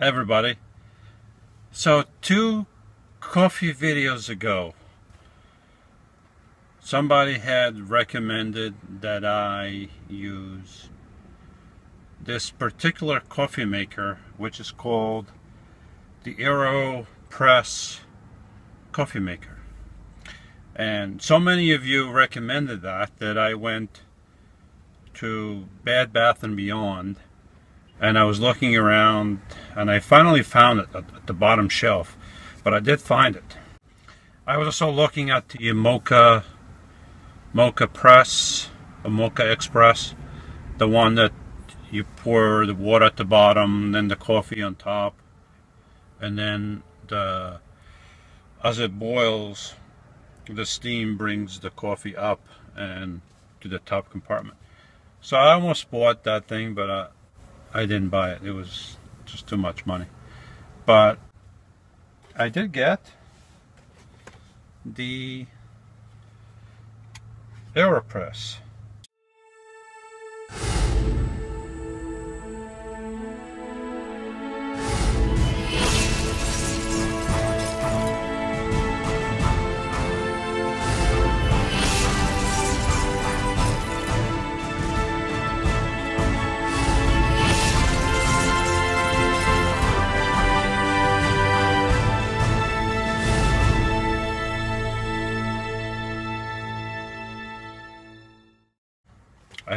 everybody. So two coffee videos ago, somebody had recommended that I use this particular coffee maker, which is called the AeroPress coffee maker. And so many of you recommended that that I went to Bed Bath & Beyond and I was looking around and I finally found it at the bottom shelf but I did find it. I was also looking at the Mocha Mocha Press a Moka Express the one that you pour the water at the bottom then the coffee on top and then the as it boils the steam brings the coffee up and to the top compartment. So I almost bought that thing but uh, I didn't buy it. It was just too much money. But I did get the AeroPress.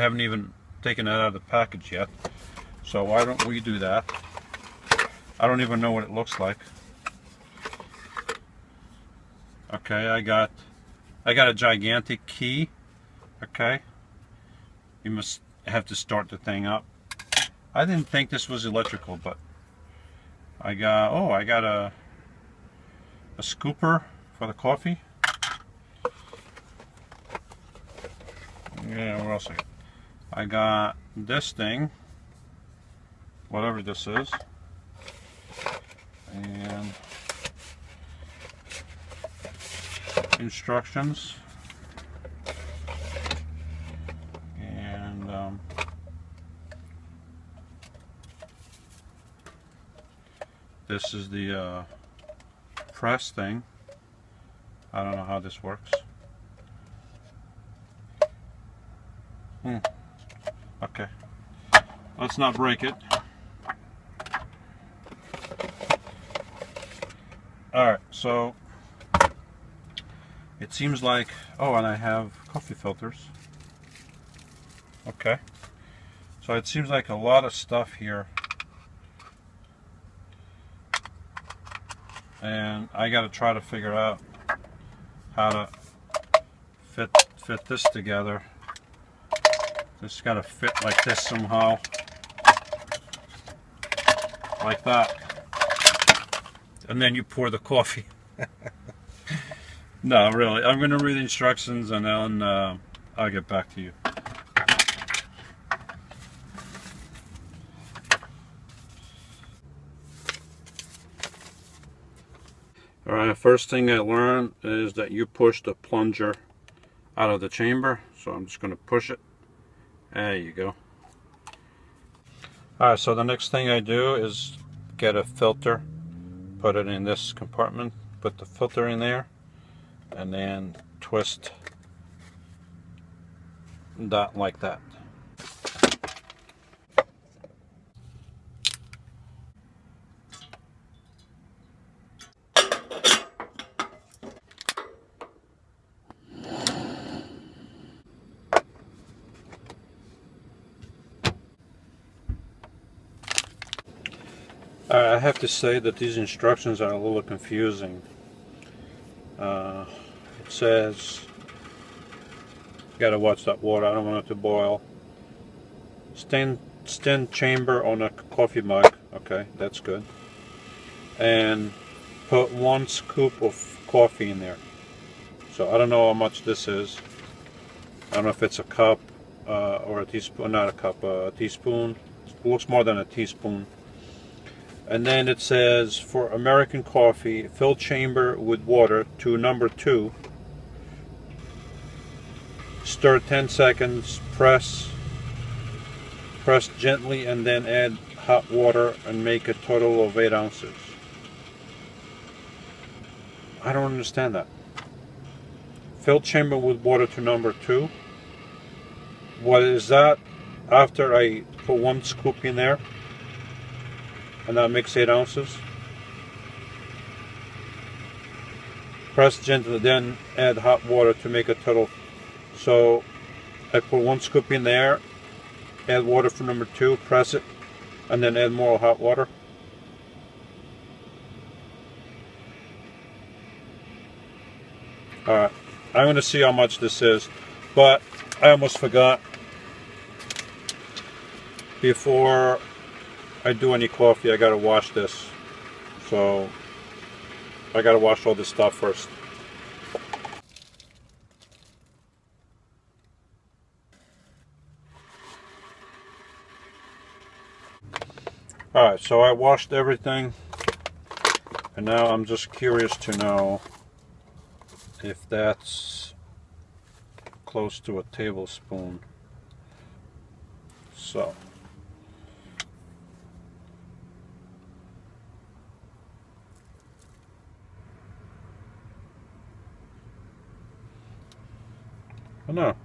Haven't even taken that out of the package yet. So why don't we do that? I don't even know what it looks like. Okay, I got I got a gigantic key. Okay. You must have to start the thing up. I didn't think this was electrical, but I got oh, I got a a scooper for the coffee. Yeah, what else I got? I got this thing, whatever this is, and instructions, and um, this is the uh, press thing. I don't know how this works. Hmm. Okay. Let's not break it. Alright, so it seems like, oh, and I have coffee filters. Okay. So it seems like a lot of stuff here. And I got to try to figure out how to fit fit this together. It's got to fit like this somehow. Like that. And then you pour the coffee. no, really. I'm going to read the instructions and then uh, I'll get back to you. Alright, first thing I learned is that you push the plunger out of the chamber. So I'm just going to push it there you go. Alright, so the next thing I do is get a filter, put it in this compartment, put the filter in there, and then twist that like that. I have to say that these instructions are a little confusing. Uh, it says, gotta watch that water, I don't want it to boil. Stand, stand chamber on a coffee mug, okay, that's good. And put one scoop of coffee in there. So I don't know how much this is. I don't know if it's a cup uh, or a teaspoon, not a cup, uh, a teaspoon. It looks more than a teaspoon and then it says for American coffee fill chamber with water to number two stir 10 seconds press press gently and then add hot water and make a total of 8 ounces. I don't understand that. Fill chamber with water to number 2. What is that? After I put one scoop in there and that makes 8 ounces. Press gently, then add hot water to make a total. So I put one scoop in there, add water for number two, press it, and then add more hot water. Alright, I'm going to see how much this is, but I almost forgot before I do any coffee I got to wash this. So I gotta wash all this stuff first. Alright, so I washed everything and now I'm just curious to know if that's close to a tablespoon. So no.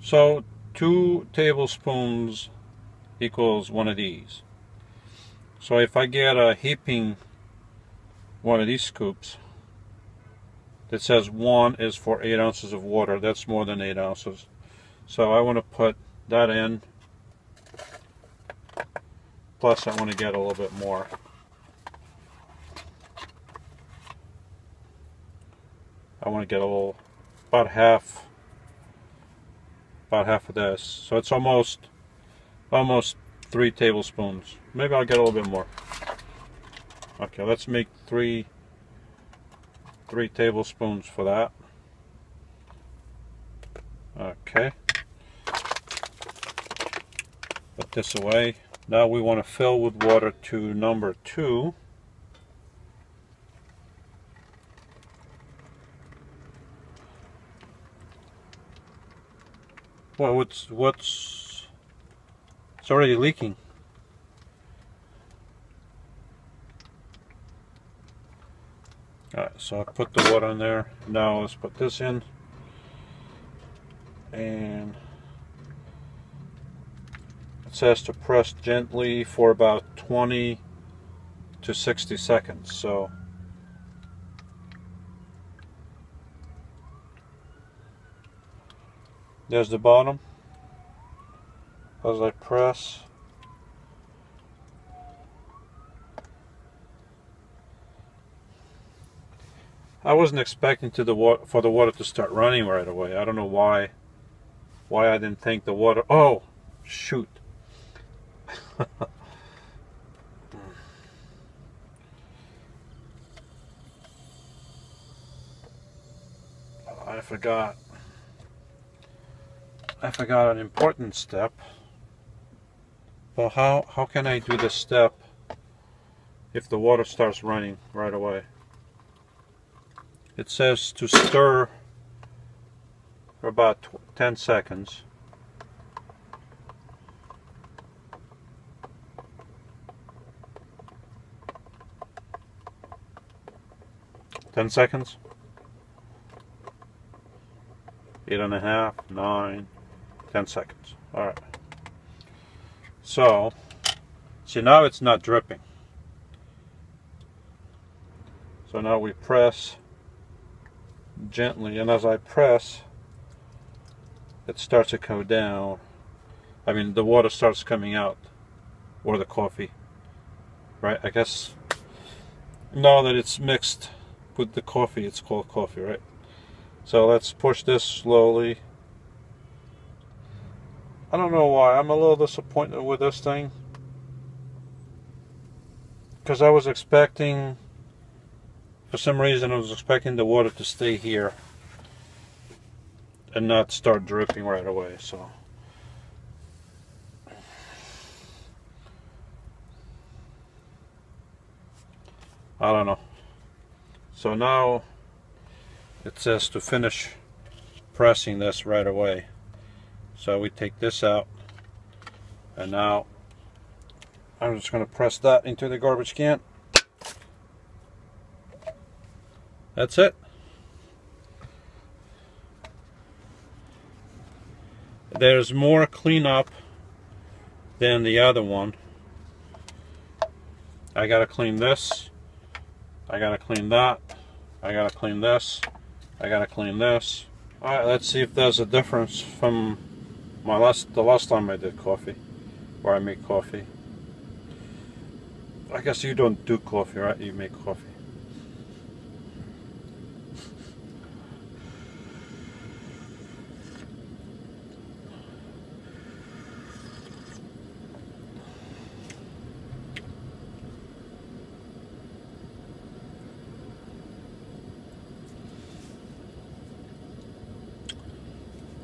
So two tablespoons equals one of these. So if I get a heaping one of these scoops that says one is for eight ounces of water, that's more than eight ounces. So I want to put that in. Plus I want to get a little bit more. I want to get a little, about half, about half of this. So it's almost, almost three tablespoons. Maybe I'll get a little bit more. Okay, let's make three, three tablespoons for that. Okay. Put this away. Now we want to fill with water to number two. Well, what's what's it's already leaking. Alright, so I put the water in there. Now let's put this in. And it says to press gently for about 20 to 60 seconds. So There's the bottom. As I press, I wasn't expecting to the water for the water to start running right away. I don't know why why I didn't think the water oh shoot I forgot I forgot an important step. Well, how, how can I do this step if the water starts running right away? It says to stir for about 10 seconds. Ten seconds. Eight and a half, nine, 10 seconds. All right. So, see now it's not dripping. So now we press gently, and as I press, it starts to go down. I mean, the water starts coming out, or the coffee, right? I guess now that it's mixed with the coffee, it's called coffee, right? So let's push this slowly I don't know why. I'm a little disappointed with this thing. Because I was expecting, for some reason, I was expecting the water to stay here and not start dripping right away. So. I don't know. So now it says to finish pressing this right away. So we take this out And now I'm just going to press that into the garbage can. That's it. There's more cleanup than the other one. I gotta clean this. I gotta clean that. I gotta clean this. I gotta clean this. Alright, let's see if there's a difference from my last the last time I did coffee. Where I make coffee. I guess you don't do coffee, right? You make coffee.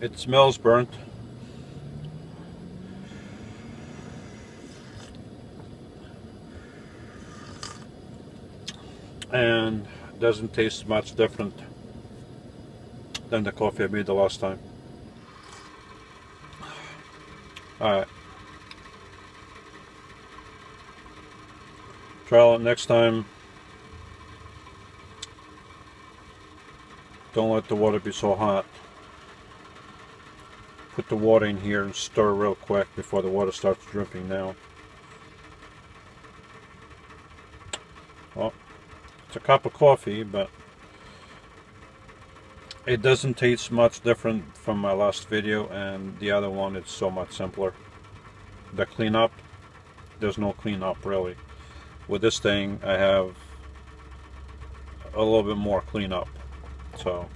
It smells burnt. And doesn't taste much different than the coffee I made the last time. Alright. Try it next time. Don't let the water be so hot put the water in here and stir real quick before the water starts dripping down. Well, it's a cup of coffee, but it doesn't taste much different from my last video and the other one is so much simpler. The cleanup, there's no cleanup really. With this thing, I have a little bit more cleanup. So